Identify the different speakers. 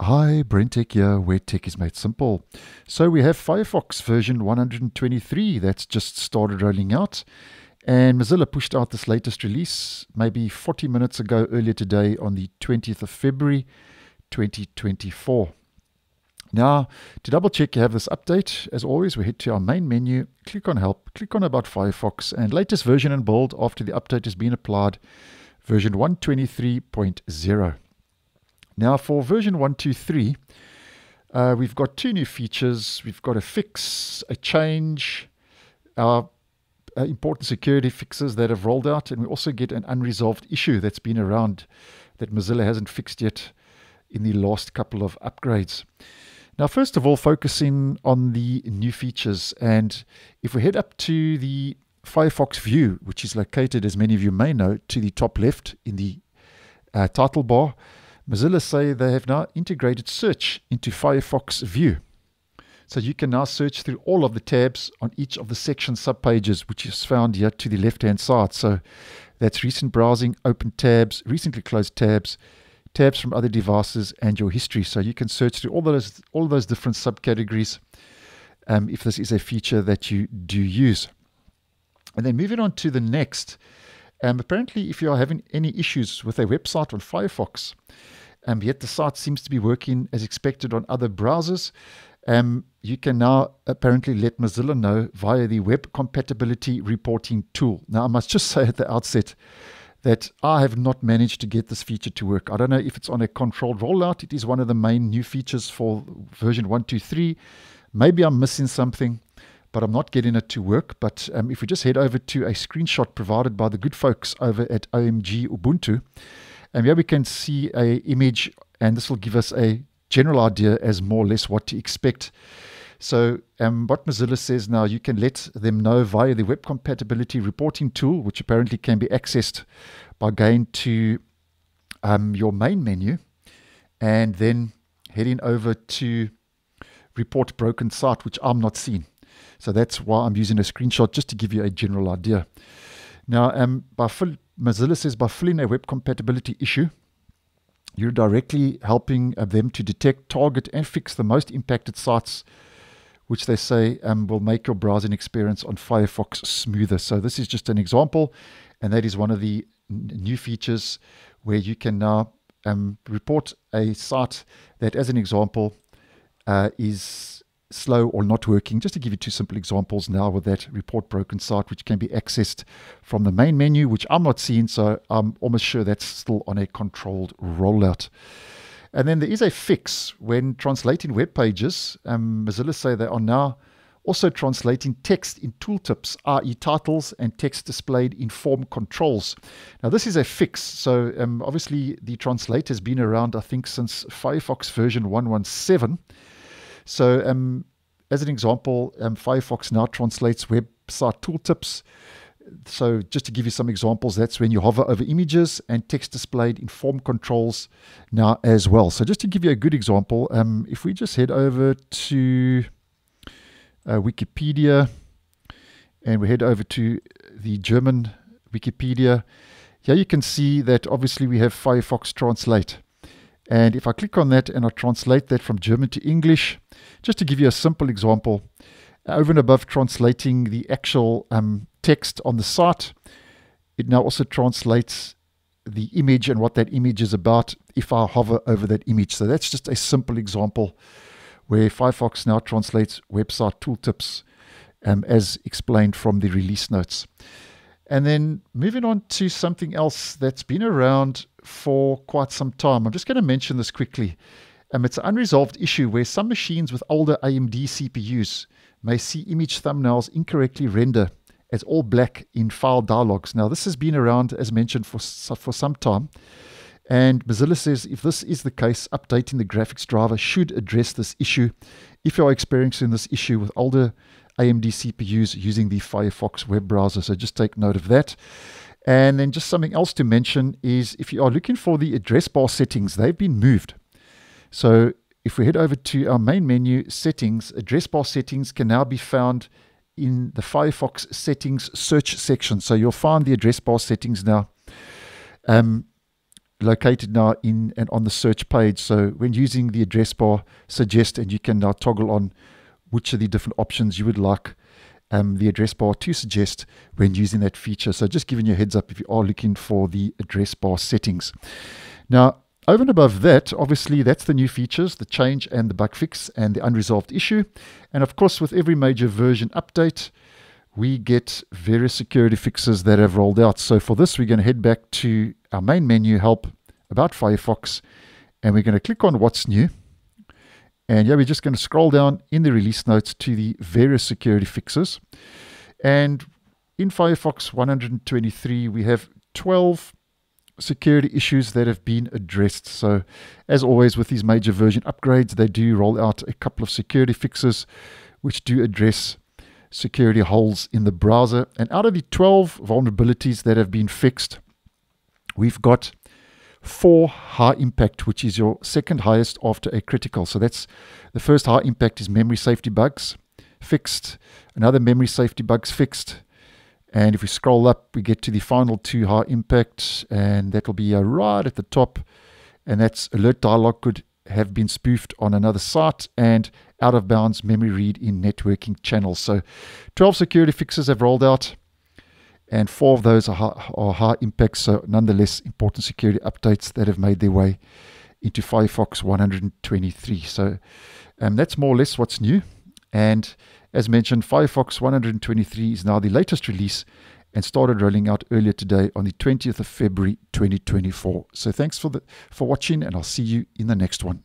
Speaker 1: Hi, BrenTech here, where tech is made simple. So we have Firefox version 123 that's just started rolling out. And Mozilla pushed out this latest release maybe 40 minutes ago earlier today on the 20th of February 2024. Now, to double check you have this update, as always, we head to our main menu, click on Help, click on About Firefox, and latest version and build after the update has been applied, version 123.0. Now for version 123, uh, we've got two new features. We've got a fix, a change, our uh, important security fixes that have rolled out, and we also get an unresolved issue that's been around that Mozilla hasn't fixed yet in the last couple of upgrades. Now, first of all, focusing on the new features, and if we head up to the Firefox view, which is located, as many of you may know, to the top left in the uh, title bar, Mozilla say they have now integrated search into Firefox View. So you can now search through all of the tabs on each of the section subpages, which is found here to the left-hand side. So that's recent browsing, open tabs, recently closed tabs, tabs from other devices, and your history. So you can search through all those all those different subcategories um, if this is a feature that you do use. And then moving on to the next. Um, apparently, if you are having any issues with a website on Firefox, um, yet the site seems to be working as expected on other browsers, um, you can now apparently let Mozilla know via the Web Compatibility Reporting tool. Now, I must just say at the outset that I have not managed to get this feature to work. I don't know if it's on a controlled rollout. It is one of the main new features for version 123. Maybe I'm missing something but I'm not getting it to work. But um, if we just head over to a screenshot provided by the good folks over at OMG Ubuntu, and um, here we can see a image, and this will give us a general idea as more or less what to expect. So um, what Mozilla says now, you can let them know via the web compatibility reporting tool, which apparently can be accessed by going to um, your main menu and then heading over to report broken site, which I'm not seeing. So that's why I'm using a screenshot just to give you a general idea. Now, um, by fill, Mozilla says by filling a web compatibility issue, you're directly helping uh, them to detect, target, and fix the most impacted sites, which they say um, will make your browsing experience on Firefox smoother. So this is just an example, and that is one of the new features where you can now um, report a site that, as an example, uh, is slow or not working. Just to give you two simple examples now with that report broken site, which can be accessed from the main menu, which I'm not seeing, so I'm almost sure that's still on a controlled rollout. And then there is a fix when translating web pages. Um, Mozilla say they are now also translating text in tooltips, i.e., titles and text displayed in form controls. Now, this is a fix. So, um, obviously, the translate has been around, I think, since Firefox version 117. So, um, as an example, um, Firefox now translates website tooltips. So, just to give you some examples, that's when you hover over images and text displayed in form controls now as well. So, just to give you a good example, um, if we just head over to uh, Wikipedia and we head over to the German Wikipedia, here you can see that obviously we have Firefox Translate. And if I click on that and I translate that from German to English, just to give you a simple example, over and above translating the actual um, text on the site, it now also translates the image and what that image is about if I hover over that image. So that's just a simple example where Firefox now translates website tooltips um, as explained from the release notes. And then moving on to something else that's been around for quite some time. I'm just going to mention this quickly. Um, it's an unresolved issue where some machines with older AMD CPUs may see image thumbnails incorrectly render as all black in file dialogues. Now, this has been around, as mentioned, for, for some time. And Mozilla says if this is the case, updating the graphics driver should address this issue. If you are experiencing this issue with older AMD CPUs using the Firefox web browser, so just take note of that. And then just something else to mention is if you are looking for the address bar settings, they've been moved. So if we head over to our main menu, settings, address bar settings can now be found in the Firefox settings search section. So you'll find the address bar settings now. Um, located now in and on the search page. So when using the address bar, suggest and you can now toggle on which of the different options you would like um, the address bar to suggest when using that feature. So just giving you a heads up if you are looking for the address bar settings. Now, over and above that, obviously, that's the new features, the change and the bug fix and the unresolved issue. And of course, with every major version update, we get various security fixes that have rolled out. So for this, we're going to head back to our main menu, Help, About Firefox, and we're going to click on What's New. And yeah, we're just going to scroll down in the release notes to the various security fixes. And in Firefox 123, we have 12 security issues that have been addressed. So, as always, with these major version upgrades, they do roll out a couple of security fixes which do address security holes in the browser. And out of the 12 vulnerabilities that have been fixed, we've got four high impact, which is your second highest after a critical. So that's the first high impact is memory safety bugs fixed, another memory safety bugs fixed. And if we scroll up, we get to the final two high impact, and that will be uh, right at the top. And that's alert dialog could have been spoofed on another site and out of bounds memory read in networking channels. So 12 security fixes have rolled out, and four of those are high, are high impact, so nonetheless important security updates that have made their way into Firefox 123. So um, that's more or less what's new. And as mentioned, Firefox 123 is now the latest release and started rolling out earlier today on the 20th of February 2024. So thanks for the for watching and I'll see you in the next one.